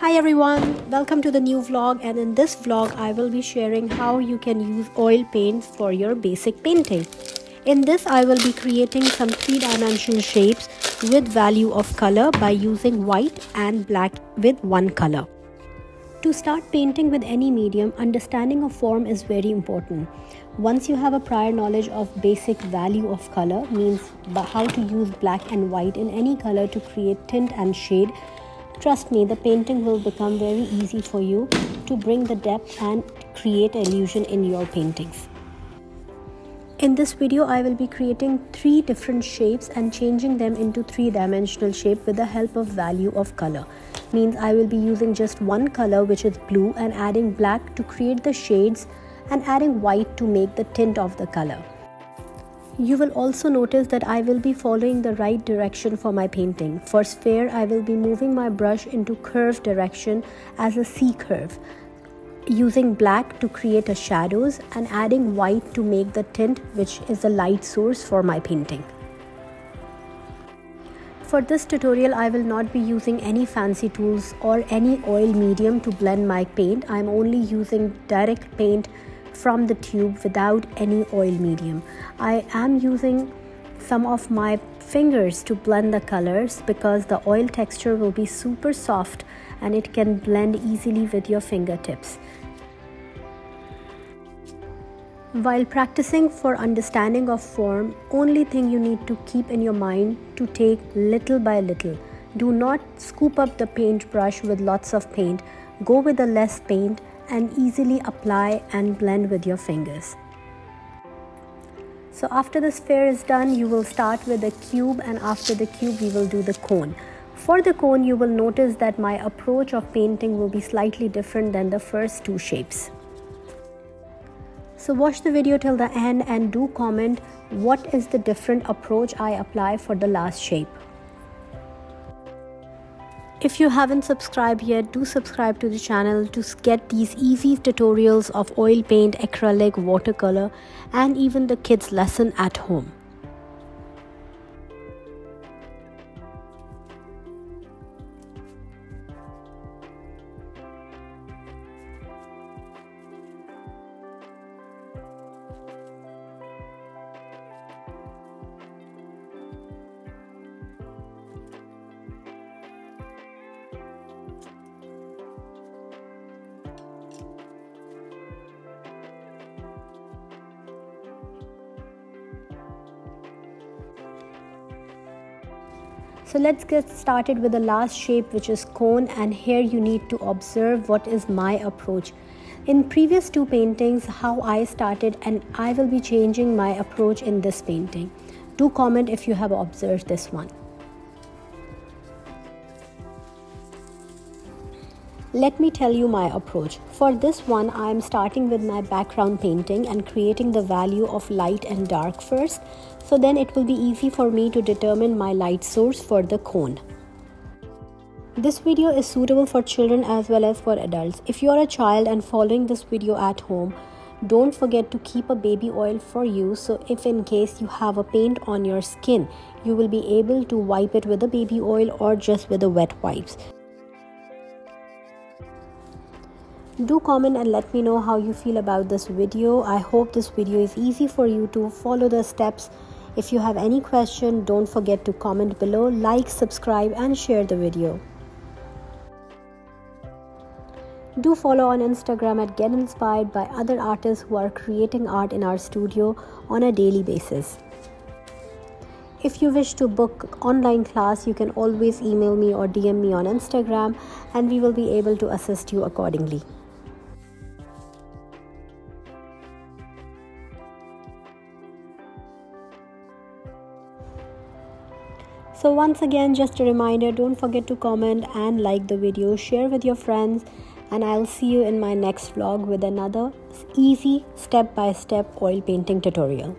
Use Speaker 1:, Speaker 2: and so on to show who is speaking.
Speaker 1: Hi everyone, welcome to the new vlog and in this vlog I will be sharing how you can use oil paints for your basic painting. In this I will be creating some three-dimensional shapes with value of color by using white and black with one color. To start painting with any medium, understanding of form is very important. Once you have a prior knowledge of basic value of color, means how to use black and white in any color to create tint and shade, Trust me, the painting will become very easy for you to bring the depth and create illusion in your paintings. In this video, I will be creating three different shapes and changing them into three-dimensional shape with the help of value of color. Means I will be using just one color which is blue and adding black to create the shades and adding white to make the tint of the color. You will also notice that I will be following the right direction for my painting. For sphere, I will be moving my brush into curve direction as a C curve, using black to create a shadows and adding white to make the tint which is the light source for my painting. For this tutorial, I will not be using any fancy tools or any oil medium to blend my paint. I am only using direct paint from the tube without any oil medium. I am using some of my fingers to blend the colors because the oil texture will be super soft and it can blend easily with your fingertips. While practicing for understanding of form, only thing you need to keep in your mind to take little by little. Do not scoop up the paintbrush with lots of paint. Go with the less paint and easily apply and blend with your fingers. So after the sphere is done, you will start with the cube and after the cube, we will do the cone. For the cone, you will notice that my approach of painting will be slightly different than the first two shapes. So watch the video till the end and do comment what is the different approach I apply for the last shape. If you haven't subscribed yet, do subscribe to the channel to get these easy tutorials of oil paint, acrylic, watercolor and even the kids lesson at home. So let's get started with the last shape which is cone and here you need to observe what is my approach. In previous two paintings how I started and I will be changing my approach in this painting. Do comment if you have observed this one. Let me tell you my approach. For this one, I am starting with my background painting and creating the value of light and dark first. So then it will be easy for me to determine my light source for the cone. This video is suitable for children as well as for adults. If you are a child and following this video at home, don't forget to keep a baby oil for you so if in case you have a paint on your skin, you will be able to wipe it with a baby oil or just with the wet wipes. Do comment and let me know how you feel about this video. I hope this video is easy for you to follow the steps. If you have any question don't forget to comment below like subscribe and share the video. Do follow on instagram at get inspired by other artists who are creating art in our studio on a daily basis. If you wish to book online class you can always email me or dm me on instagram and we will be able to assist you accordingly So once again just a reminder don't forget to comment and like the video, share with your friends and I'll see you in my next vlog with another easy step by step oil painting tutorial.